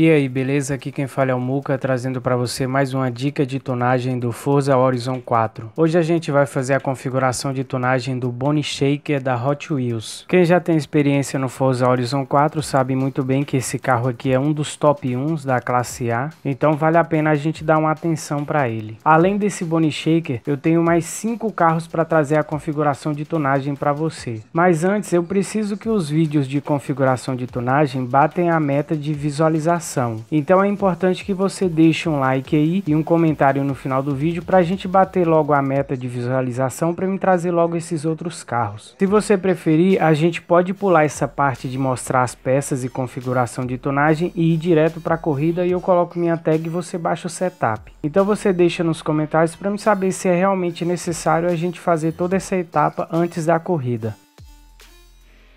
E aí, beleza? Aqui quem fala é o Muca, trazendo para você mais uma dica de tonagem do Forza Horizon 4. Hoje a gente vai fazer a configuração de tonagem do Bone Shaker da Hot Wheels. Quem já tem experiência no Forza Horizon 4 sabe muito bem que esse carro aqui é um dos top 1 da classe A, então vale a pena a gente dar uma atenção para ele. Além desse Bone Shaker, eu tenho mais 5 carros para trazer a configuração de tonagem para você. Mas antes, eu preciso que os vídeos de configuração de tonagem batem a meta de visualização então é importante que você deixe um like aí e um comentário no final do vídeo para a gente bater logo a meta de visualização para me trazer logo esses outros carros. Se você preferir, a gente pode pular essa parte de mostrar as peças e configuração de tonagem e ir direto para a corrida e eu coloco minha tag e você baixa o setup. Então você deixa nos comentários para me saber se é realmente necessário a gente fazer toda essa etapa antes da corrida.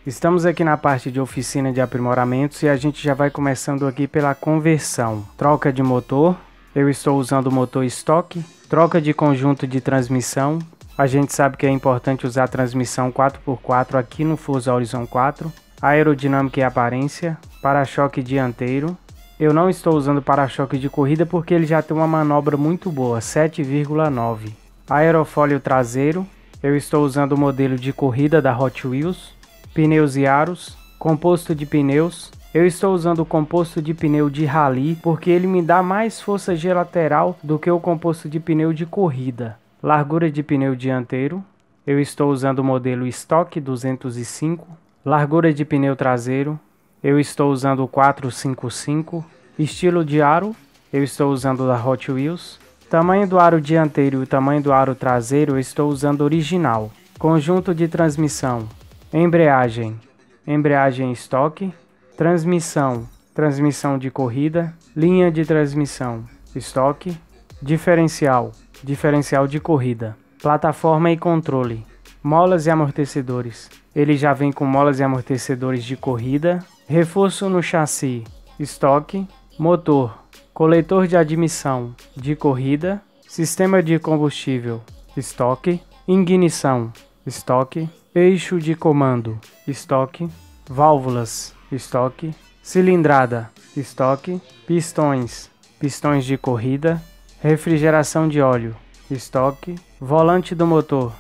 Estamos aqui na parte de oficina de aprimoramentos e a gente já vai começando aqui pela conversão. Troca de motor, eu estou usando o motor estoque. Troca de conjunto de transmissão, a gente sabe que é importante usar a transmissão 4x4 aqui no Forza Horizon 4. Aerodinâmica e aparência, para-choque dianteiro. Eu não estou usando para-choque de corrida porque ele já tem uma manobra muito boa, 7,9. Aerofólio traseiro, eu estou usando o modelo de corrida da Hot Wheels pneus e aros, composto de pneus. Eu estou usando o composto de pneu de rally porque ele me dá mais força G lateral do que o composto de pneu de corrida. Largura de pneu dianteiro. Eu estou usando o modelo Stock 205. Largura de pneu traseiro. Eu estou usando o 455. Estilo de aro. Eu estou usando da Hot Wheels. Tamanho do aro dianteiro e o tamanho do aro traseiro eu estou usando original. Conjunto de transmissão embreagem, embreagem estoque, transmissão, transmissão de corrida, linha de transmissão, estoque, diferencial, diferencial de corrida, plataforma e controle, molas e amortecedores. Ele já vem com molas e amortecedores de corrida, reforço no chassi, estoque, motor, coletor de admissão de corrida, sistema de combustível, estoque, ignição, estoque, eixo de comando, estoque, válvulas, estoque, cilindrada, estoque, pistões, pistões de corrida, refrigeração de óleo, estoque, volante do motor,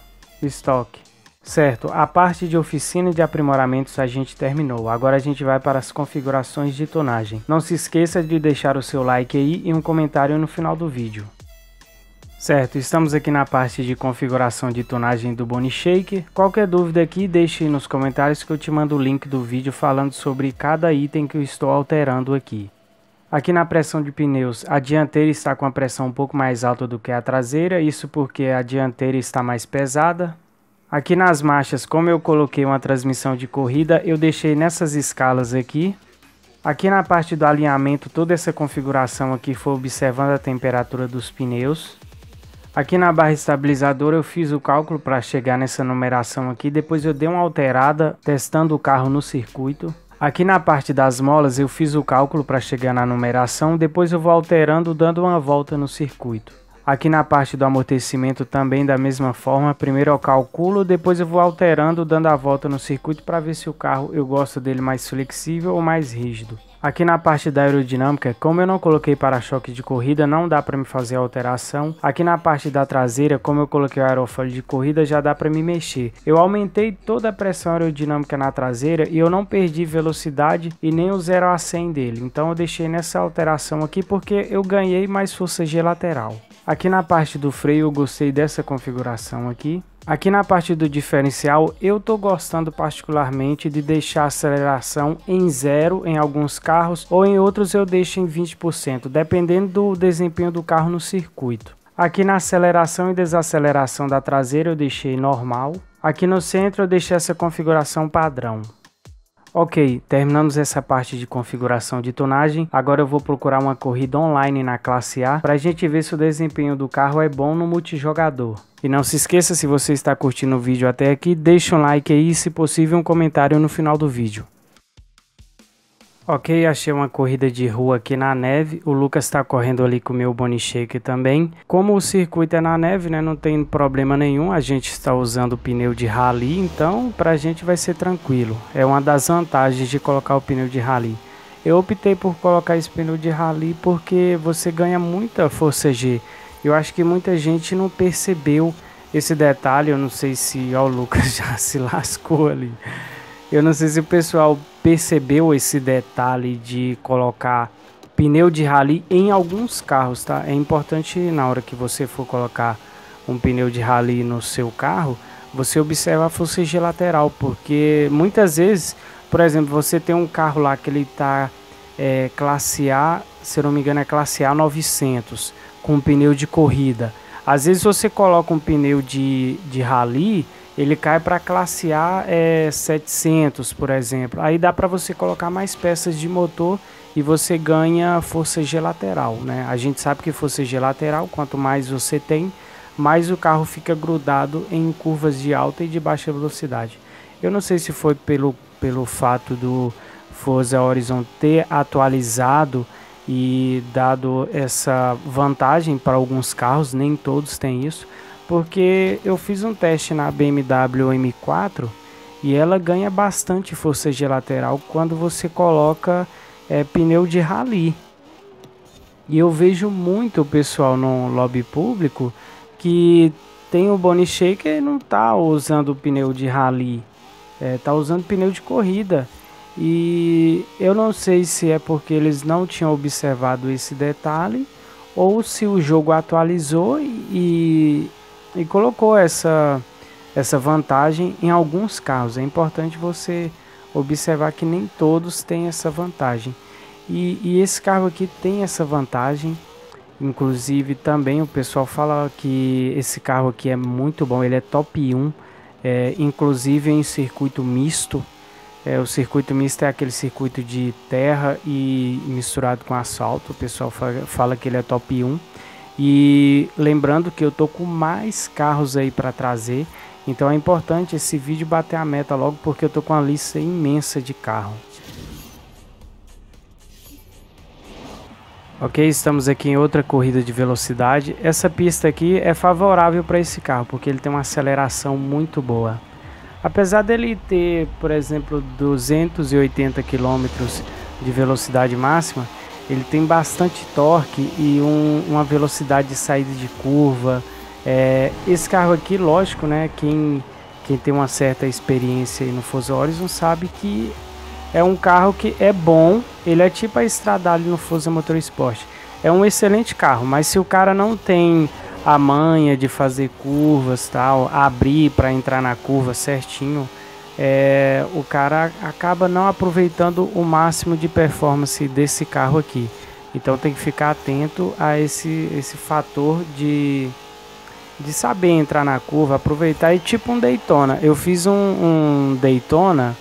estoque. Certo, a parte de oficina de aprimoramentos a gente terminou. Agora a gente vai para as configurações de tonagem. Não se esqueça de deixar o seu like aí e um comentário no final do vídeo. Certo, estamos aqui na parte de configuração de tonagem do Bone Shake. Qualquer dúvida aqui, deixe nos comentários que eu te mando o link do vídeo falando sobre cada item que eu estou alterando aqui. Aqui na pressão de pneus, a dianteira está com a pressão um pouco mais alta do que a traseira, isso porque a dianteira está mais pesada. Aqui nas marchas, como eu coloquei uma transmissão de corrida, eu deixei nessas escalas aqui. Aqui na parte do alinhamento, toda essa configuração aqui foi observando a temperatura dos pneus. Aqui na barra estabilizadora eu fiz o cálculo para chegar nessa numeração aqui, depois eu dei uma alterada testando o carro no circuito. Aqui na parte das molas eu fiz o cálculo para chegar na numeração, depois eu vou alterando dando uma volta no circuito. Aqui na parte do amortecimento também da mesma forma, primeiro eu calculo, depois eu vou alterando dando a volta no circuito para ver se o carro eu gosto dele mais flexível ou mais rígido. Aqui na parte da aerodinâmica, como eu não coloquei para-choque de corrida, não dá para me fazer alteração. Aqui na parte da traseira, como eu coloquei o aerofólio de corrida, já dá para me mexer. Eu aumentei toda a pressão aerodinâmica na traseira e eu não perdi velocidade e nem o 0 a 100 dele. Então eu deixei nessa alteração aqui porque eu ganhei mais força G lateral. Aqui na parte do freio eu gostei dessa configuração aqui. Aqui na parte do diferencial, eu estou gostando particularmente de deixar a aceleração em zero em alguns carros ou em outros eu deixo em 20%, dependendo do desempenho do carro no circuito. Aqui na aceleração e desaceleração da traseira eu deixei normal. Aqui no centro eu deixei essa configuração padrão. Ok, terminamos essa parte de configuração de tonagem, agora eu vou procurar uma corrida online na classe A para a gente ver se o desempenho do carro é bom no multijogador. E não se esqueça, se você está curtindo o vídeo até aqui, deixe um like aí e se possível um comentário no final do vídeo. Ok, achei uma corrida de rua aqui na neve. O Lucas está correndo ali com o meu Boni Shake também. Como o circuito é na neve, né, não tem problema nenhum. A gente está usando o pneu de rally, então para a gente vai ser tranquilo. É uma das vantagens de colocar o pneu de rally. Eu optei por colocar esse pneu de rally porque você ganha muita força G. Eu acho que muita gente não percebeu esse detalhe. Eu não sei se ó, o Lucas já se lascou ali. Eu não sei se o pessoal percebeu esse detalhe de colocar pneu de rally em alguns carros, tá? É importante na hora que você for colocar um pneu de rally no seu carro, você observa a G lateral, porque muitas vezes por exemplo, você tem um carro lá que ele está é, classe A, se não me engano é classe A 900, com pneu de corrida. Às vezes você coloca um pneu de, de rally, ele cai para classe A é, 700, por exemplo. Aí dá para você colocar mais peças de motor e você ganha força G lateral, né? A gente sabe que força G lateral, quanto mais você tem, mais o carro fica grudado em curvas de alta e de baixa velocidade. Eu não sei se foi pelo pelo fato do Forza Horizon ter atualizado e dado essa vantagem para alguns carros, nem todos têm isso, porque eu fiz um teste na BMW M4 e ela ganha bastante força de lateral quando você coloca é, pneu de rally. E eu vejo muito pessoal no lobby público que tem o Boni Shaker e não está usando pneu de rally é, tá usando pneu de corrida. E eu não sei se é porque eles não tinham observado esse detalhe ou se o jogo atualizou e, e colocou essa, essa vantagem em alguns carros. É importante você observar que nem todos têm essa vantagem. E, e esse carro aqui tem essa vantagem. Inclusive também o pessoal fala que esse carro aqui é muito bom, ele é top 1 é, inclusive em circuito misto. É, o circuito misto é aquele circuito de terra e misturado com asfalto. O pessoal fala, fala que ele é top 1. E lembrando que eu tô com mais carros aí para trazer. Então é importante esse vídeo bater a meta logo porque eu tô com uma lista imensa de carro. Ok, estamos aqui em outra corrida de velocidade. Essa pista aqui é favorável para esse carro, porque ele tem uma aceleração muito boa. Apesar dele ter, por exemplo, 280 km de velocidade máxima, ele tem bastante torque e um, uma velocidade de saída de curva. É, esse carro aqui, lógico, né? Quem, quem tem uma certa experiência no Forza Horizon sabe que é um carro que é bom, ele é tipo a Stradale no Forza Motorsport. É um excelente carro, mas se o cara não tem a manha de fazer curvas, tal, abrir para entrar na curva certinho, é, o cara acaba não aproveitando o máximo de performance desse carro aqui. Então tem que ficar atento a esse, esse fator de, de saber entrar na curva, aproveitar e tipo um Daytona. Eu fiz um, um Daytona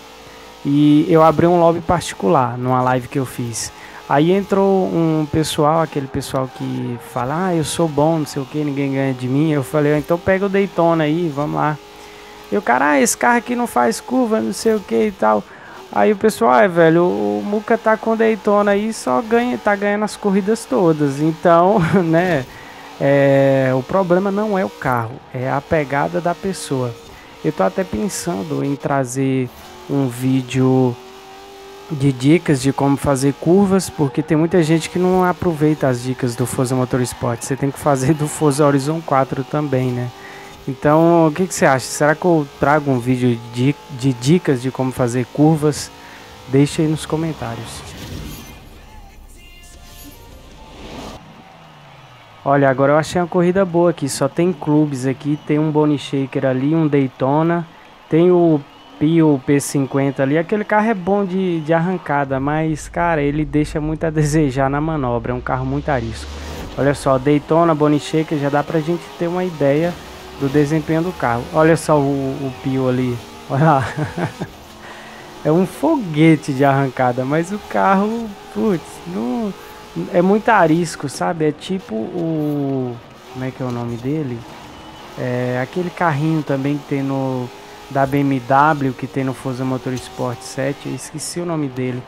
e eu abri um lobby particular numa live que eu fiz. Aí entrou um pessoal, aquele pessoal que fala, ah, eu sou bom, não sei o que, ninguém ganha de mim. Eu falei, então pega o Daytona aí, vamos lá. E o cara, ah, esse carro aqui não faz curva, não sei o que e tal. Aí o pessoal, é velho, o Muca tá com Daytona aí, só ganha, tá ganhando as corridas todas. Então, né, é, o problema não é o carro, é a pegada da pessoa. Eu tô até pensando em trazer um vídeo de dicas de como fazer curvas, porque tem muita gente que não aproveita as dicas do Forza Motorsport. Você tem que fazer do Forza Horizon 4 também, né? Então, o que, que você acha? Será que eu trago um vídeo de, de dicas de como fazer curvas? Deixe aí nos comentários. Olha, agora eu achei uma corrida boa aqui. Só tem clubes aqui. Tem um Boni Shaker ali, um Daytona. Tem o Pio P50 ali, aquele carro é bom de, de arrancada, mas cara, ele deixa muito a desejar na manobra, é um carro muito arisco. Olha só, Daytona, Bonicheque, já dá pra gente ter uma ideia do desempenho do carro. Olha só o, o Pio ali, olha lá. é um foguete de arrancada, mas o carro, putz, não, é muito arisco, sabe? É tipo o... como é que é o nome dele? É aquele carrinho também que tem no da BMW que tem no Forza Motorsport 7, eu esqueci o nome dele.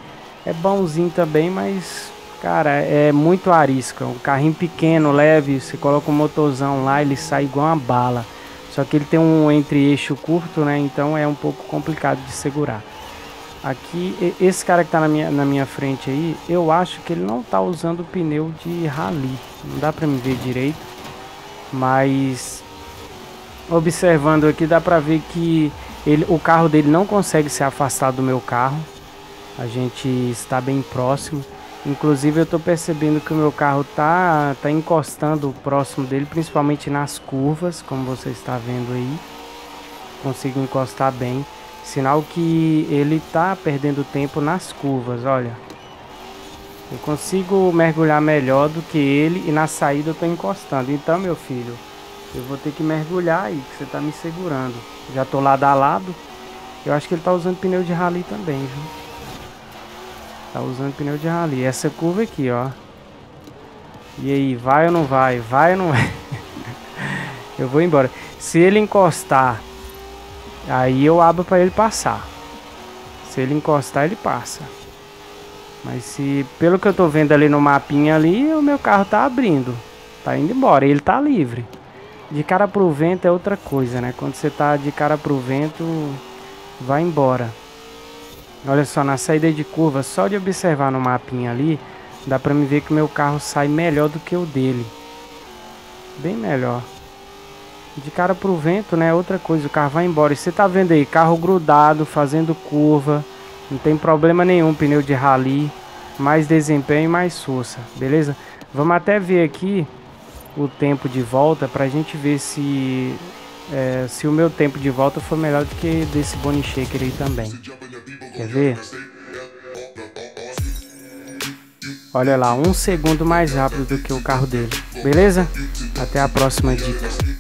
É bonzinho também, mas cara, é muito arisco. Um carrinho pequeno, leve, você coloca um motorzão lá, ele sai igual uma bala. Só que ele tem um entre-eixo curto, né? Então é um pouco complicado de segurar. Aqui, esse cara que tá na minha, na minha frente aí, eu acho que ele não tá usando pneu de rally. Não dá pra me ver direito. Mas, observando aqui, dá pra ver que ele, o carro dele não consegue se afastar do meu carro. A gente está bem próximo. Inclusive eu estou percebendo que o meu carro tá, tá encostando próximo dele, principalmente nas curvas, como você está vendo aí. Consigo encostar bem. Sinal que ele está perdendo tempo nas curvas, olha. Eu consigo mergulhar melhor do que ele e na saída eu estou encostando. Então, meu filho, eu vou ter que mergulhar aí, que você está me segurando. Já estou lado a lado. Eu acho que ele está usando pneu de rally também, viu? Tá usando pneu de rally. Essa curva aqui, ó. E aí, vai ou não vai? Vai ou não vai? eu vou embora. Se ele encostar, aí eu abro para ele passar. Se ele encostar, ele passa. Mas se, pelo que eu tô vendo ali no mapinha ali, o meu carro tá abrindo. Tá indo embora, ele tá livre. De cara pro vento é outra coisa, né? Quando você tá de cara pro vento, vai embora. Olha só, na saída de curva, só de observar no mapinha ali, dá pra me ver que o meu carro sai melhor do que o dele. Bem melhor. De cara pro vento, né? Outra coisa, o carro vai embora. E você tá vendo aí, carro grudado, fazendo curva. Não tem problema nenhum, pneu de rally. Mais desempenho e mais força, beleza? Vamos até ver aqui o tempo de volta pra gente ver se é, se o meu tempo de volta for melhor do que desse Bonnie Shaker aí também. Quer ver? Olha lá, um segundo mais rápido do que o carro dele. Beleza? Até a próxima dica.